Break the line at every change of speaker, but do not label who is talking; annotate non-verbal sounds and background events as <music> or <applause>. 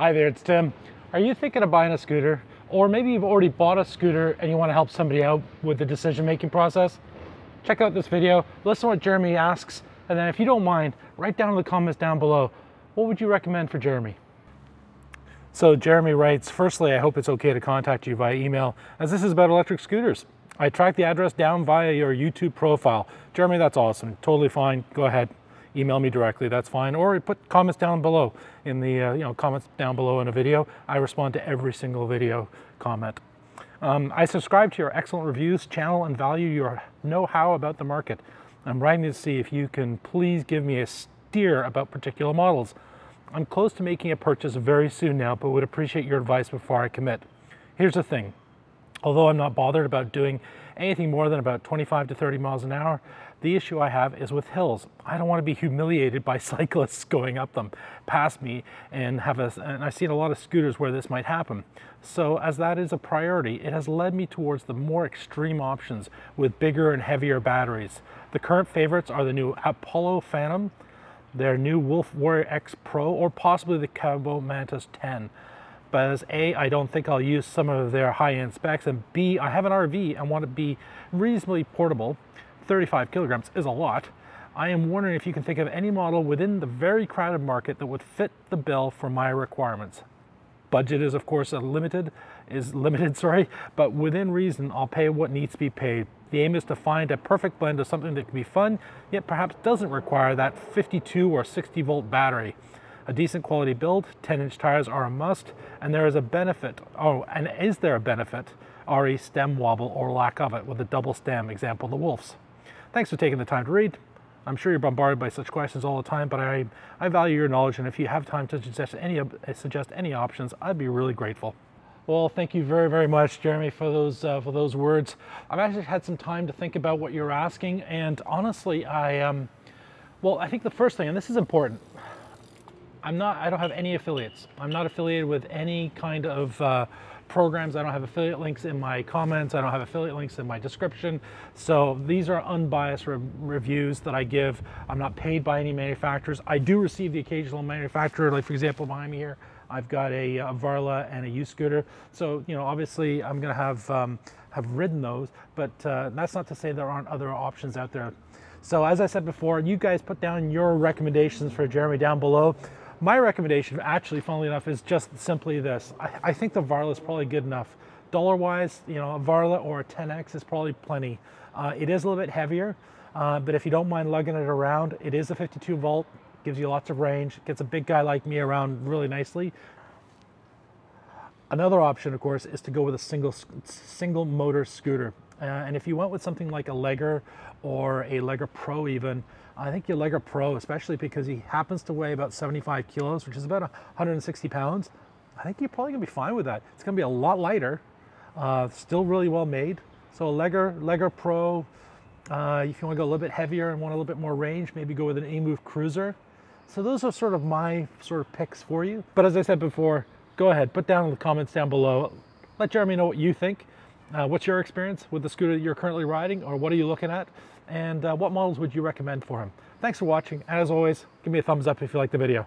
Hi there, it's Tim. Are you thinking of buying a scooter? Or maybe you've already bought a scooter and you want to help somebody out with the decision-making process? Check out this video, listen to what Jeremy asks, and then if you don't mind, write down in the comments down below, what would you recommend for Jeremy? So Jeremy writes, firstly, I hope it's okay to contact you via email, as this is about electric scooters. I tracked the address down via your YouTube profile. Jeremy, that's awesome. Totally fine. Go ahead email me directly, that's fine. Or put comments down below in the, uh, you know, comments down below in a video. I respond to every single video comment. Um, I subscribe to your excellent reviews channel and value your know-how about the market. I'm writing to see if you can please give me a steer about particular models. I'm close to making a purchase very soon now, but would appreciate your advice before I commit. Here's the thing. Although I'm not bothered about doing anything more than about 25 to 30 miles an hour, the issue I have is with hills. I don't want to be humiliated <laughs> by cyclists going up them past me and have a, and I've seen a lot of scooters where this might happen. So as that is a priority, it has led me towards the more extreme options with bigger and heavier batteries. The current favorites are the new Apollo Phantom, their new Wolf Warrior X Pro, or possibly the Kaabo Mantis 10 but as A, I don't think I'll use some of their high-end specs, and B, I have an RV and want to be reasonably portable, 35 kilograms is a lot. I am wondering if you can think of any model within the very crowded market that would fit the bill for my requirements. Budget is of course a limited, is <laughs> limited, sorry, but within reason, I'll pay what needs to be paid. The aim is to find a perfect blend of something that can be fun, yet perhaps doesn't require that 52 or 60 volt battery. A decent quality build, 10 inch tires are a must, and there is a benefit, oh, and is there a benefit, RE stem wobble or lack of it with a double stem, example the Wolf's. Thanks for taking the time to read. I'm sure you're bombarded by such questions all the time, but I, I value your knowledge, and if you have time to suggest any, suggest any options, I'd be really grateful. Well, thank you very, very much, Jeremy, for those uh, for those words. I've actually had some time to think about what you're asking, and honestly, I um, well, I think the first thing, and this is important, I'm not, I don't have any affiliates. I'm not affiliated with any kind of uh, programs. I don't have affiliate links in my comments. I don't have affiliate links in my description. So these are unbiased re reviews that I give. I'm not paid by any manufacturers. I do receive the occasional manufacturer, like for example, behind me here, I've got a, a Varla and a U-scooter. So, you know, obviously I'm gonna have, um, have ridden those, but uh, that's not to say there aren't other options out there. So as I said before, you guys put down your recommendations for Jeremy down below. My recommendation, actually, funnily enough, is just simply this. I, I think the Varla is probably good enough. Dollar-wise, you know, a Varla or a 10X is probably plenty. Uh, it is a little bit heavier, uh, but if you don't mind lugging it around, it is a 52 volt, gives you lots of range, gets a big guy like me around really nicely. Another option, of course, is to go with a single single motor scooter. Uh, and if you went with something like a Leger or a Leger Pro even, I think your Leger Pro, especially because he happens to weigh about 75 kilos, which is about 160 pounds, I think you're probably gonna be fine with that. It's gonna be a lot lighter, uh, still really well made. So a Leger, Leger Pro, uh, if you wanna go a little bit heavier and want a little bit more range, maybe go with an EMOVE Cruiser. So those are sort of my sort of picks for you. But as I said before, go ahead, put down in the comments down below. Let Jeremy know what you think. Uh, what's your experience with the scooter you're currently riding or what are you looking at? And uh, what models would you recommend for him? Thanks for watching. As always, give me a thumbs up if you like the video.